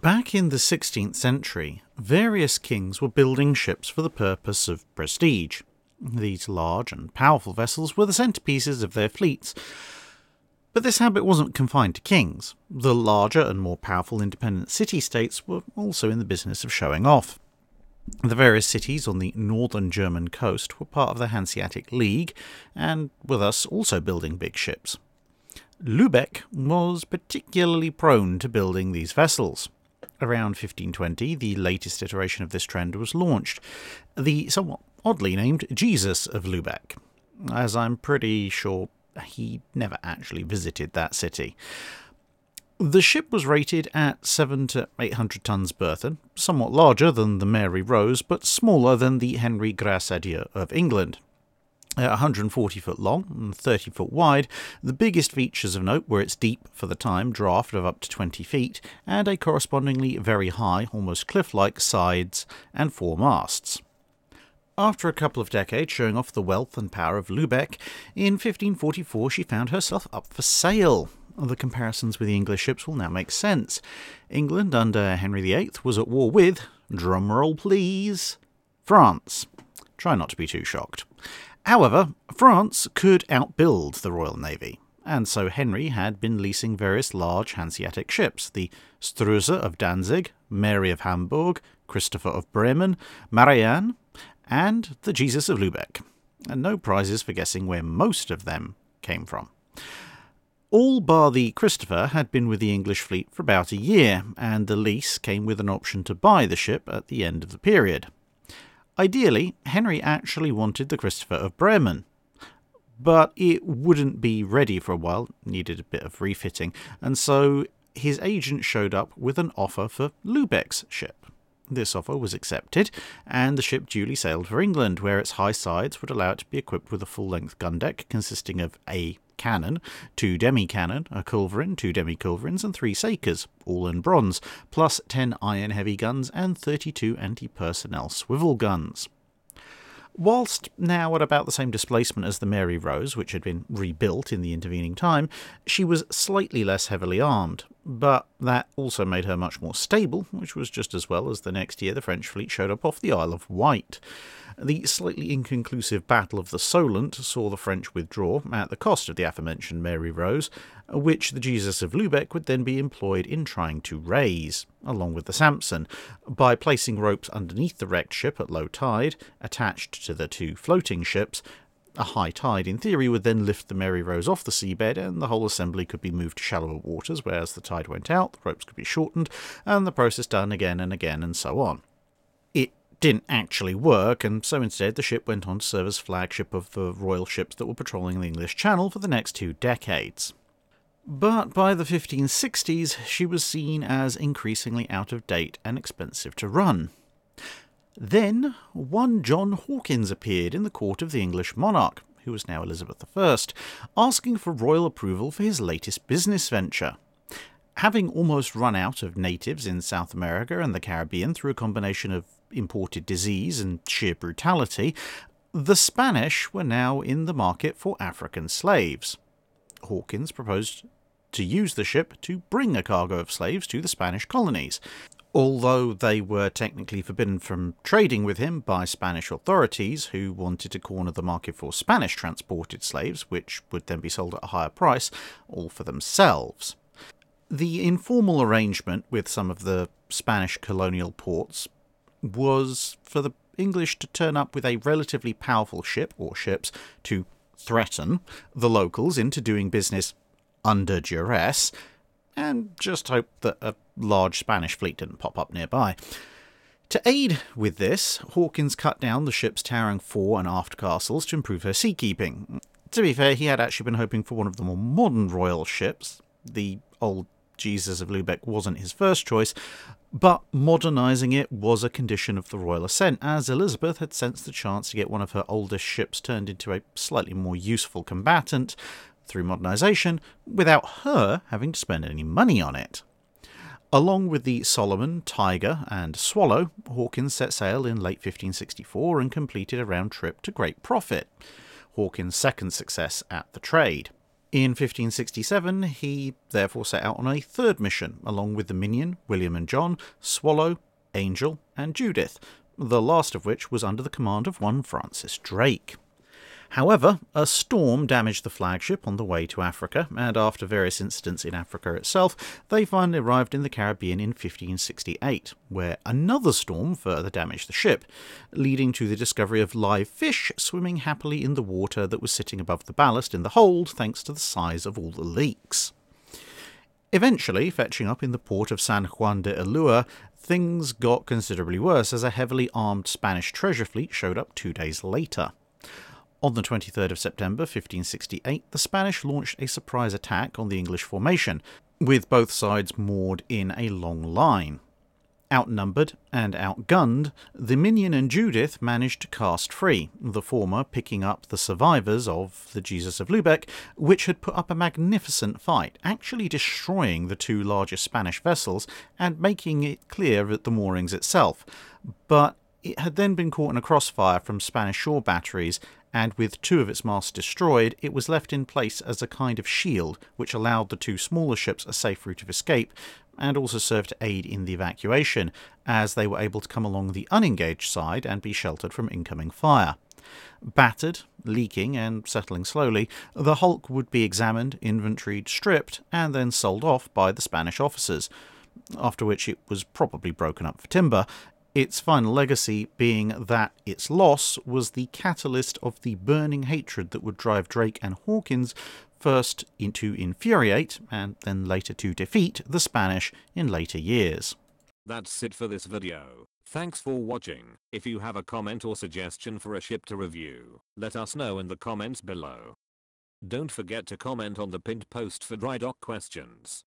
Back in the 16th century, various kings were building ships for the purpose of prestige. These large and powerful vessels were the centerpieces of their fleets. But this habit wasn't confined to kings. The larger and more powerful independent city states were also in the business of showing off. The various cities on the northern German coast were part of the Hanseatic League, and were thus also building big ships. Lubeck was particularly prone to building these vessels. Around 1520, the latest iteration of this trend was launched, the somewhat oddly named Jesus of Lubeck, as I'm pretty sure he never actually visited that city. The ship was rated at 7 to 800 tons burthen, somewhat larger than the Mary Rose, but smaller than the Henry Grace à Dieu of England. Uh, 140 foot long and 30 foot wide, the biggest features of note were its deep, for the time, draft of up to 20 feet, and a correspondingly very high, almost cliff like, sides and four masts. After a couple of decades showing off the wealth and power of Lubeck, in 1544 she found herself up for sale. The comparisons with the English ships will now make sense. England under Henry VIII was at war with, drumroll please, France. Try not to be too shocked. However, France could outbuild the Royal Navy, and so Henry had been leasing various large Hanseatic ships the Struze of Danzig, Mary of Hamburg, Christopher of Bremen, Marianne, and the Jesus of Lubeck, and no prizes for guessing where most of them came from. All bar the Christopher had been with the English fleet for about a year, and the lease came with an option to buy the ship at the end of the period. Ideally, Henry actually wanted the Christopher of Bremen, but it wouldn't be ready for a while, needed a bit of refitting, and so his agent showed up with an offer for Lubeck's ship. This offer was accepted, and the ship duly sailed for England, where its high sides would allow it to be equipped with a full length gun deck consisting of a cannon, two demi cannon, a culverin, two demi culverins, and three sakers, all in bronze, plus 10 iron heavy guns and 32 anti personnel swivel guns. Whilst now at about the same displacement as the Mary Rose, which had been rebuilt in the intervening time, she was slightly less heavily armed, but that also made her much more stable, which was just as well as the next year the French fleet showed up off the Isle of Wight. The slightly inconclusive Battle of the Solent saw the French withdraw at the cost of the aforementioned Mary Rose, which the Jesus of Lubeck would then be employed in trying to raise, along with the Samson, by placing ropes underneath the wrecked ship at low tide, attached to the two floating ships. A high tide, in theory, would then lift the Mary Rose off the seabed, and the whole assembly could be moved to shallower waters, where as the tide went out, the ropes could be shortened, and the process done again and again, and so on It didn't actually work, and so instead the ship went on to serve as flagship of the royal ships that were patrolling the English Channel for the next two decades. But by the 1560s, she was seen as increasingly out of date and expensive to run. Then, one John Hawkins appeared in the court of the English monarch, who was now Elizabeth I, asking for royal approval for his latest business venture. Having almost run out of natives in South America and the Caribbean through a combination of imported disease and sheer brutality, the Spanish were now in the market for African slaves. Hawkins proposed to use the ship to bring a cargo of slaves to the Spanish colonies. Although they were technically forbidden from trading with him by Spanish authorities, who wanted to corner the market for Spanish transported slaves, which would then be sold at a higher price, all for themselves. The informal arrangement with some of the Spanish colonial ports was for the English to turn up with a relatively powerful ship or ships to threaten the locals into doing business under duress, and just hope that a large Spanish fleet didn't pop up nearby. To aid with this, Hawkins cut down the ship's towering fore and aft castles to improve her seakeeping. To be fair, he had actually been hoping for one of the more modern royal ships. The old Jesus of Lubeck wasn't his first choice, but modernising it was a condition of the royal assent, as Elizabeth had sensed the chance to get one of her oldest ships turned into a slightly more useful combatant through modernisation without her having to spend any money on it. Along with the Solomon, Tiger, and Swallow, Hawkins set sail in late 1564 and completed a round trip to great profit, Hawkins' second success at the trade. In 1567, he therefore set out on a third mission, along with the Minion, William and John, Swallow, Angel, and Judith, the last of which was under the command of one Francis Drake. However, a storm damaged the flagship on the way to Africa, and after various incidents in Africa itself, they finally arrived in the Caribbean in 1568, where another storm further damaged the ship, leading to the discovery of live fish swimming happily in the water that was sitting above the ballast in the hold thanks to the size of all the leaks. Eventually, fetching up in the port of San Juan de Ulua, things got considerably worse as a heavily armed Spanish treasure fleet showed up two days later. On the 23rd of September 1568, the Spanish launched a surprise attack on the English formation, with both sides moored in a long line. Outnumbered and outgunned, the Minion and Judith managed to cast free, the former picking up the survivors of the Jesus of Lubeck, which had put up a magnificent fight, actually destroying the two largest Spanish vessels and making it clear at the moorings itself. But it had then been caught in a crossfire from Spanish shore batteries and with two of its masts destroyed, it was left in place as a kind of shield which allowed the two smaller ships a safe route of escape and also served to aid in the evacuation, as they were able to come along the unengaged side and be sheltered from incoming fire. Battered, leaking, and settling slowly, the hulk would be examined, inventoried, stripped, and then sold off by the Spanish officers, after which it was probably broken up for timber, its final legacy being that its loss was the catalyst of the burning hatred that would drive Drake and Hawkins first into infuriate and then later to defeat the Spanish in later years. That's it for this video. Thanks for watching. If you have a comment or suggestion for a ship to review, let us know in the comments below. Don't forget to comment on the pinned post for dry dock questions.